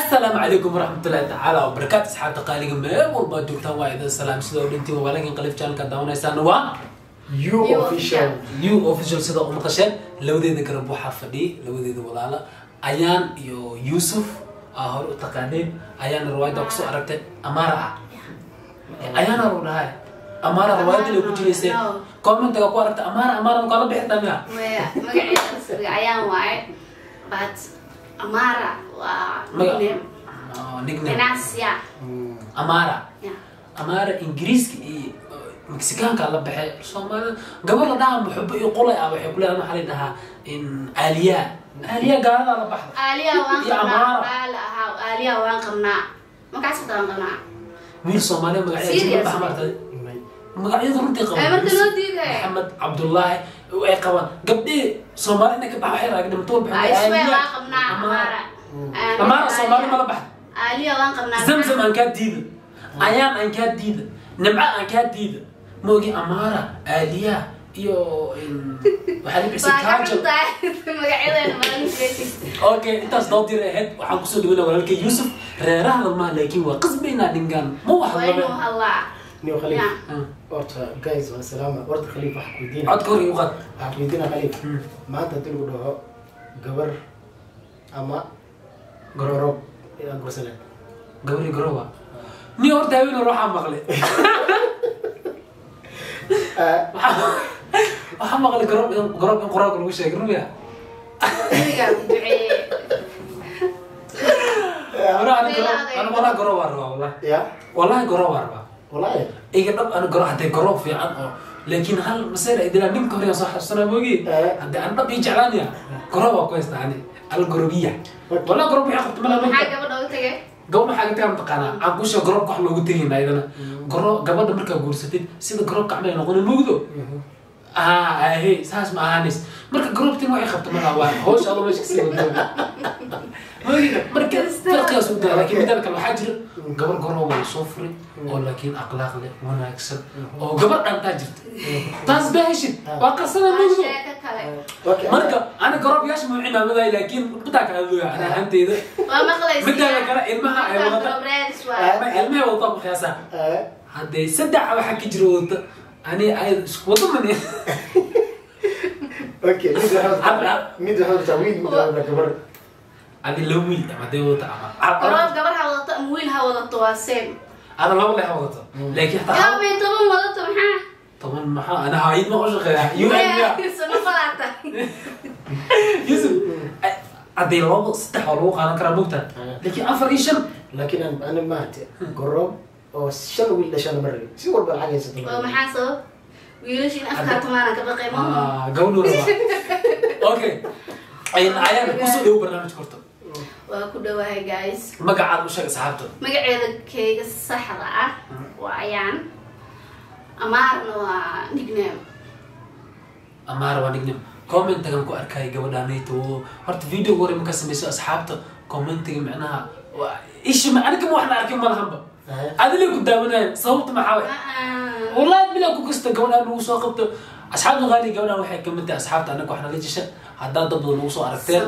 asalaamu calaykum waraxmatullaahi tacaala wabarakaatu asxaabta qaaliga meel walbaa joogtaan waa idin salaam. Sidoo dhintii walaalagan qalif jaalka daawanaysaana waa you You official. new official sida u maqasheen. Labadeeda garab waxaa fadhiyay labadeeda walaala. Ayaan iyo yuusuf aa hore u taqaaneen. Ayaana riwaayadda ku soo aragtay amaara. Ah ayaana lu dhahay. Amaara riwaayadda ay ku jireyseen No. commentiga ku aragtay amaara amaara kala bixirtaa miya amara. Waa ganacsiya amaara Yeah. amaara ingiriiska iyo mexikaanka la baxay soomaalida gabar la dhaha muxubo iyo qulay ah waxay kuleedahay maxaa la dhahaa in aaliya. Aaliya gaaladaa la baxda Amara. waan qabnaa. Wiil soomaaliya magacyada jimba baxmartay magacyada runtii diiday. maxamed cabdullaahi ay qabaan gabdhihii soomaali inay ka baxa waxay raag dhimto amara amaara soomaali mala baxda zamzam aan kaa diida ayaan aan kaa diida nimco aan kaa diida moogi amaara aaliya iyo waxaa okay intaas noo dir ahayd waxaan ku soo dhaweyna walaalkay yuusuf. Reerahda maa laakiin waa qasbaynaa dhingaan. Ma wax khaliif Yeah. horta guys waa salaama horta khaliif waxa ku weydiina codka hor igu qaad waxa ku weydiina khaliif Hmm. maanta haddii lagu dhaho gabar ama gororob aad gursaneed gabari garowa ni horta haween hore waxaa maqlay waxaa maqlay garoob in garoob in qoraalka lagu sheegay rumiya Nabigaa ku duceeye ana ana garoob ana walaa garoob waa rabaa wallahi ya wallahi garoob waa rabaa iga dhab ana garoob hadday garoob fiican oo laakiin hal maseer ay dilaan ninka hore soo xasuusanaa moogi haddii aan dhab ii jeclaanaya garoob waa ku haystaa ani algorobiya wallahi garoob waxay qabta malaa maxaa gabadha u tagay gabadha maxaa ka tagaa mataqaanaa aan ku sheego garoobka wax loogu tegayna ayadana garo gabadha markaa guursatid sida garoobka camal ay noqonin mugdo. Ah ahe saas ma ahaanis marka garoobtin waxay qabta malaa waa hawsha adoo meesha ka sii wada marka farqigaas u daa laakiin midada kale waxaa jira gabar garoob waa soo furay oo laakiin akhlaaq leh wanaagsan oo gabar dhantaa jirta taas baa heshid waa qarsana waa mugdo sheeko kale okay marka ana garoobyaasha ma cimaamadaay laakiin midaa kale aduga ana ahaanteyda waa maqlaysa midaada kale ilmaha ay wadata Progress waaye. ma ilmahay wadata ma qiyaasa Eh, hadday saddex waxaa ka jira wadata ani ay isku wada mani okay mid waxaa wadataa- mid waxaa wadataa wiil mid waxaa wadataa gabar adi laba wiil ama hadday wadata ama gabar ha wadato ama wiil ha wadato waa same. ada laba leh wadato laakiin may toban wadato maxaa? toban maxaa ana hayid ma u shaqeeya yusuf laba saddex waa lagu qaadan karaa mugta laakiin afar iyo shan laakiin ani maaragtay gororob oo shan wiil dhashana ma rabin si walba lacag haysato ma maxaa sabab? Wiilashiin afkaa tumaana ka baqay ma? Ah, gabadhu raba okay. Ayaan ku soo dhawo barnaamij korto Waa ku dhawahay guys. magacaad u sheeg asxaabta Magaceeda kayga saxda ah waa Ayaan. Amaarna waa nickname. amaara waa nignam commentagan ku arkay gabadhaanayto. Horta video hore markaa samayso asxaabta commentiga ishi ma aniga ma waxna arkin malahanba Eh. adilay ku daawanayaan sababta maxaa way Ah, wallahi bilaa ku kasta gabadhaan lagu soo qabto. Asxaabta qaali gabadhaan waxay ka mid tahay asxaabta anaga wax nala jesha haddaa dad badan lagu soo aragteen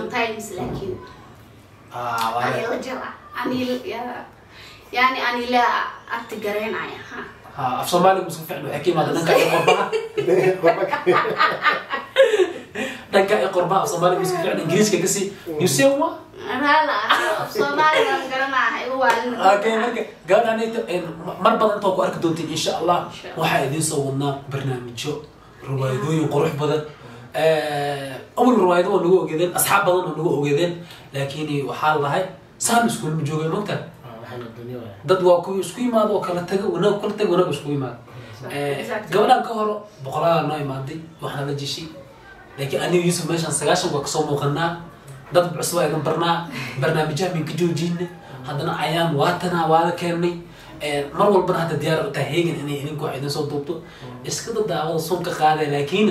af soomaaliga musku ficn waxay ka imaada dhanka iyo qorbaha dhanka iyo qorbaha af soomaaliga musku ficn ingiriiska ka sii yusewa Rala, Soomaali waan garanaa, igu waalin. okay marka gabadhanayto mar badan intoo ku arki doontiin insha allah Insha Allah. waxaa idiin soo wadnaa barnaamijyo riwaayadooyin qurux badan awal riwaayado waa nagu ogeedeen asxaab badan oo nagu ogeedeen laakiin waxaa lahay saan iskulma joogay waaya. dad waa kuwa isku yimaado oo kala taga wanaag kala taga wanaag isku Exactly. gabadhaan ka horo boqolaala noo imaaday waxna la jeshay laakiin aniga yuusuf meeshaan sagaashan waa ka soo muuqanaa dad cusub waa idin barnaa. Barnaamijyaha min ka joojina haddana ayaan waatanaa waada keennay mar walbana hadda diyaar u tahay heegan inay idinku wax idin soo duubto. Iska dadaawada sun ka qaaday laakiin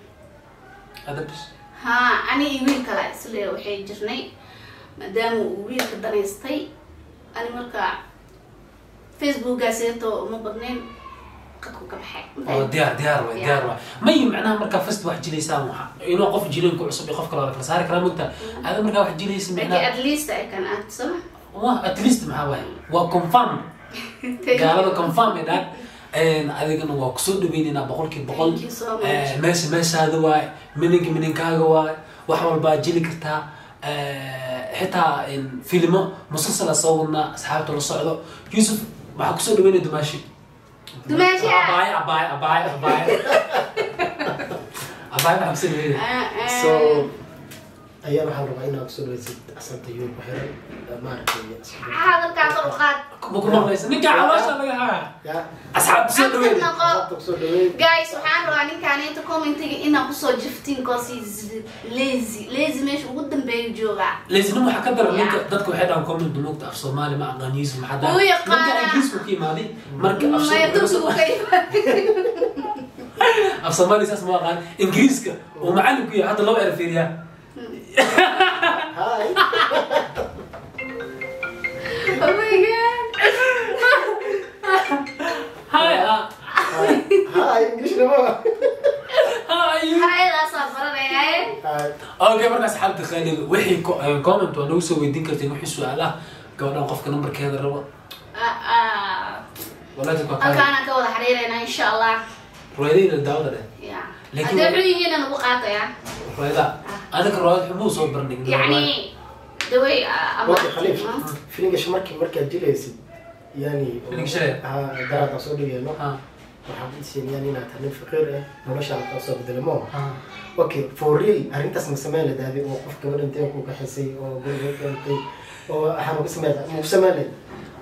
Ada bis. ha ani iyo wiil kale isle waxay jirnay maadaama uu wiilka danaystay. Ani marka facebookaaseeto uma badnayn diyaar diyaar waay diyaar. waay. May macnaha markaa fast wax jilaysaan waxa inuu qof jileen ku cusub iyo qof kale la kala saari karaa mogta ada markaa wax jilaysa macnaha at least I can act sama waa at least maxaa waay? Waa confirm. Gaalada confirm ay dhaag adigana waa ku soo dhaweynaynaa boqolkiiba boqol. meesha meeshaada waay mininka mininkaaga waay wax walbaa jili kartaa. Xitaa filimo musalsala soo wadnaa asxaabta la socdo. Yusuf waxaa ku soo dhaweynaya dumaashi. Ah. abaay abaay abaay abaay. Abaay waxaa ku soo dhaweynaya Ah, ah. waxaan rabaa inaad ku soo dhaweysid asanta yurub xiran maaragtay guys waxaan rabaa ninkaan inta commentiga inaa ku soo jiftiin cause lazy lazy meesha ugu dambeeya joogaa leysnimo waxaa ka daran ninka dadka waxay dhahan comment dumugta af soomaali ma aqaan yusuf maxaa dhahan yaqaanaa. ninka ingiriisku ka imaaday marka af Soomaali- af soomaali saas ma aqaan ingiriiska oo macallin ku yahay hadda laba era fiiriyaa hi oh my god hi ah, hi hi english nama hi you hayadaasaa baranaya hi. Okay marka asxaabta qaaliga wixii co- eh, comment waa nagu soo weydiin karteen wixii su'aalaha gabadhan qofka numberkeeda rabo. Walaadka waa kaa halkaana ka wada xiriireynaa insha allah ruwaydayda daawada dheh ya Laakiin- haddee wuxuu yihiin nagu qaataya ruwayda anaka ruwayd xumuu soo barnay. Yani daway okay khaliif filingash markii markaad jilaysid yani Filinga shalay? ha daraad aan soo dhigayno ha waxaan idin yani inaad tahay nin faqiir ah noloshaada kaa soo bedelamo ha okay for real arrintaas ma sameen la daaday oo qof gabadha intee ku kaxisay oo guriga keentay oo waxaan uga sameyn mu sameyn lahayd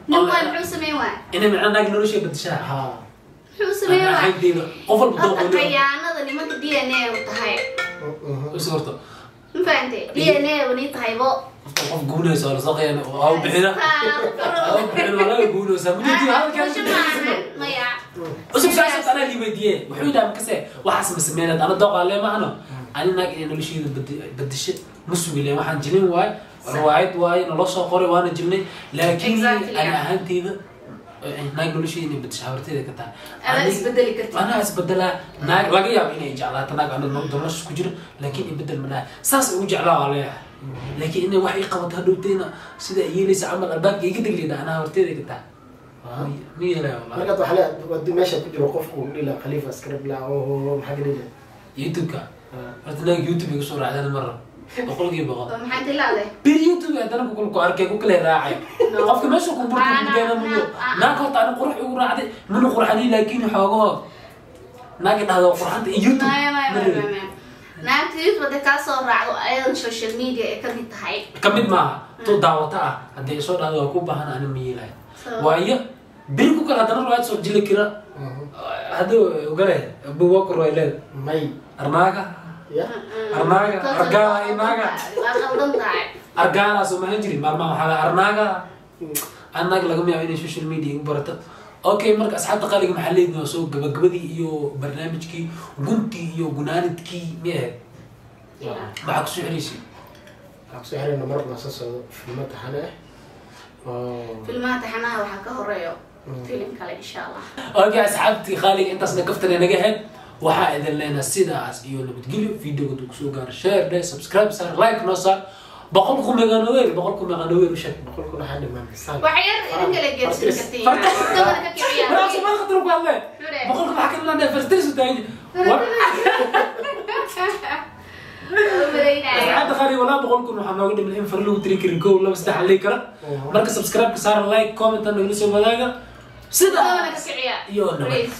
nin waay muxuu sameyn waay inay macnaa naag noloshay badashaa ha muxuu sameyn waay ahaydeeda qof walba hadda dooqoon khayaanada nimanka d n a u tahay isu horta ma fahante d n a wani tahaybo qofka qof guunaysa oo la soo qayana oo aw bixina aw bixina waa laga guunaysaa mujidi halkan maya. Usub saasas anaa lii weydiiye wuxuu yidhaha makase waxaas ma sameynaad ana dooqaale maahno ani naag inay nolosheeda bad- badashe ma sugileen waxaan jilin waaye riwaayad waaye nolosoo qoray waana jilnay. Laakiin ani ahaanteyda eh, naag nolosheeda inay badasho habarteeda ka tahay. Anaa isbedelaa naag laga yaabo inay jeclaato naag ana nolosha ku jiro laakiin ibedel manaa saas ugu jeclaa waa leeyahay laakiin inay wax ii qabato hadhowteyna sida ay yeelaysa camal albaabka iga deglida anaa habarteeda ka tahay ma yeelaya wallahi markaad waxaa leedahay haddii meesha ku jiro qofku dhila khaliifa scribla oo maxaa ka dhila youtube-ka. Horta naag youtube iga soo raacdana ma rabo. Boqolkiiba boqol. Maxaa tilaaday bir youtube haddana ku ku arkay ku kale raacay. No. qofka meesha ku burka Ana- budeena mudo ana- naag horta ana qurux igu raacday mana qurxani laakiin xoogahoo naagi dhahdo qurxanta iyo youtube naagta youtube hadday kaa soo raacdo ayadan social media ay ka mid tahay. Ka mid maaha tu daawata ah haddii soo dhahdo waa ku baahan ani ma yeelahay So- waayo biri ku kale haddana rawaad soo jili kira. Hadduu ogale buwakur way leed may arnaaga ya. Arnaaga, waa inaaga. waa qaldan tahay argaanaa soo mahan jirin maalmaha waxaa arnaaga annaga lagama yaabo inay social media igu barato okay marka asxaabta qaaliga maxaa leedihin waa soo gabagabadii iyo barnaamijkii guntii iyo gunaanidkii mi ahayd maxaa ku soo xeliysay waxaan ku soo xirayna mar baa soo socdo filmo taxane. Ah filmaha taxanaha waxaa ka horeeyo. Filim kale insha allah okay asxaabtii qaaliga intaasna kaftana naga ahayd waxaa idin leenaha sidaas iyo nabadgelyo. Videoga ku soo gaaro share dhe subscribe saar like noo saar boqol ku meegaano weer boqol ku meegaano weer u sheeg boqolkuna waxaa dhimaan xisaan wax yar idin kala geedsin kartiin Farta- dabada ka kiciya Walaal Soomaali khatar ku hadle Sure. boqolka maxaa ka milanaya fartiris u taagan asxaabta qaali walaa boqol kun waxaa nooga dhiman in far lagu tiri karin kow laba saddex halii kara marka subscribe ka saara like comment nagala soo wadaaga sida dabada ka kiciya iyo nabad Please.